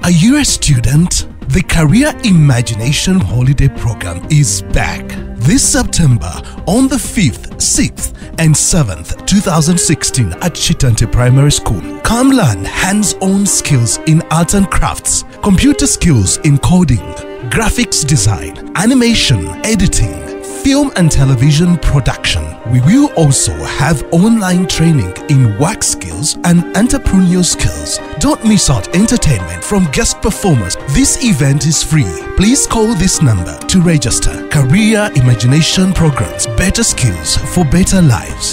Are you a student? The Career Imagination Holiday Program is back this September on the 5th, 6th, and 7th, 2016 at Kitante Primary School. Come learn hands-on skills in arts and crafts, computer skills in coding, graphics design, animation, editing, film and television production. We will also have online training in work skills and entrepreneurial skills. Don't miss out entertainment from guest performers. This event is free. Please call this number to register. Career Imagination Programs. Better skills for better lives.